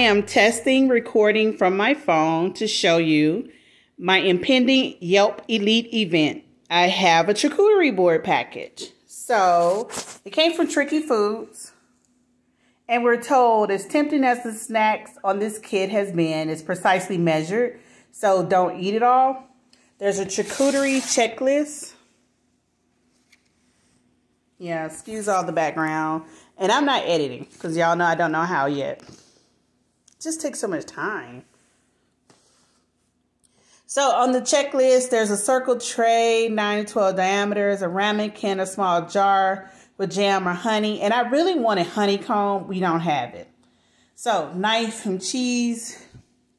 am testing recording from my phone to show you my impending Yelp Elite event. I have a charcuterie board package. So it came from Tricky Foods. And we're told as tempting as the snacks on this kit has been, it's precisely measured. So don't eat it all. There's a charcuterie checklist. Yeah, excuse all the background. And I'm not editing because y'all know I don't know how yet. Just takes so much time. So on the checklist, there's a circle tray, 9 to 12 diameters, a ramekin, a small jar with jam or honey. And I really wanted honeycomb. We don't have it. So knife and cheese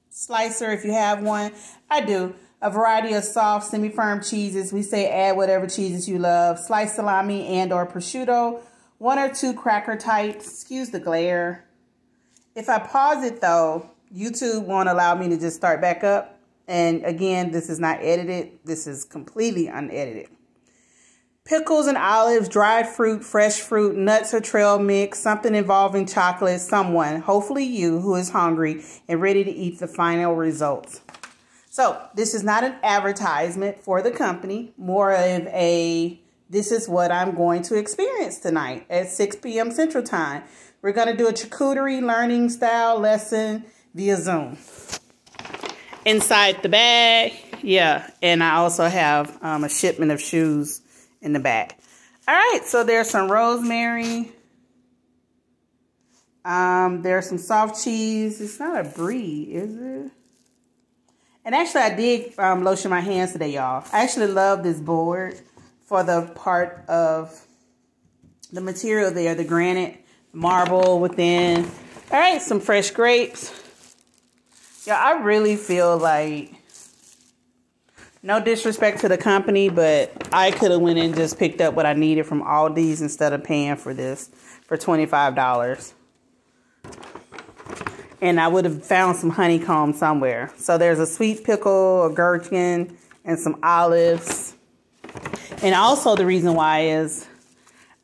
slicer if you have one. I do. A variety of soft, semi-firm cheeses. We say add whatever cheeses you love. Sliced salami and or prosciutto. One or two cracker types. Excuse the glare. If I pause it though, YouTube won't allow me to just start back up. And again, this is not edited. This is completely unedited. Pickles and olives, dried fruit, fresh fruit, nuts or trail mix, something involving chocolate, someone, hopefully you, who is hungry and ready to eat the final results. So this is not an advertisement for the company, more of a, this is what I'm going to experience tonight at 6 p.m. Central Time. We're going to do a charcuterie learning style lesson via Zoom inside the bag. Yeah, and I also have um, a shipment of shoes in the back. All right, so there's some rosemary. Um, there's some soft cheese. It's not a brie, is it? And actually, I did um, lotion my hands today, y'all. I actually love this board for the part of the material there, the granite marble within. All right, some fresh grapes. Yeah, I really feel like no disrespect to the company, but I could have went and just picked up what I needed from Aldi's instead of paying for this for $25. And I would have found some honeycomb somewhere. So there's a sweet pickle, a gherkin, and some olives. And also the reason why is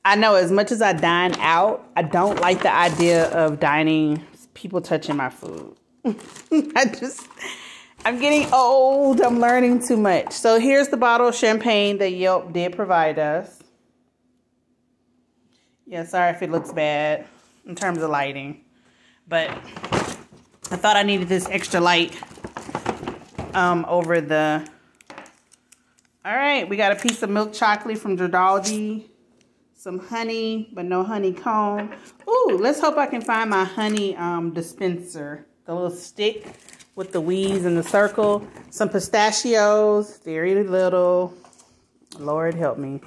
I know as much as I dine out, I don't like the idea of dining people touching my food. I just, I'm getting old. I'm learning too much. So here's the bottle of champagne that Yelp did provide us. Yeah, sorry if it looks bad in terms of lighting. But I thought I needed this extra light um, over the... All right, we got a piece of milk chocolate from Dradology. Some honey, but no honeycomb. Ooh, let's hope I can find my honey um, dispenser the little stick with the weeds in the circle. Some pistachios, very little. Lord help me.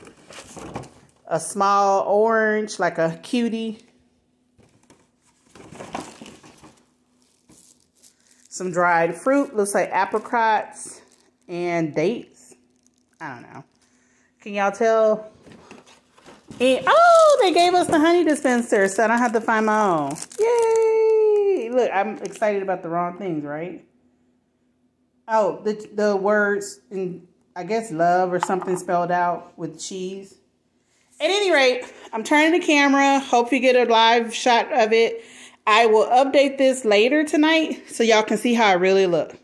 A small orange, like a cutie. Some dried fruit, looks like apricots and dates. I don't know. Can y'all tell? And, oh, they gave us the honey dispenser, so I don't have to find my own. Yay! look, I'm excited about the wrong things, right? Oh, the the words in I guess love or something spelled out with cheese. At any rate, I'm turning the camera. Hope you get a live shot of it. I will update this later tonight so y'all can see how I really look.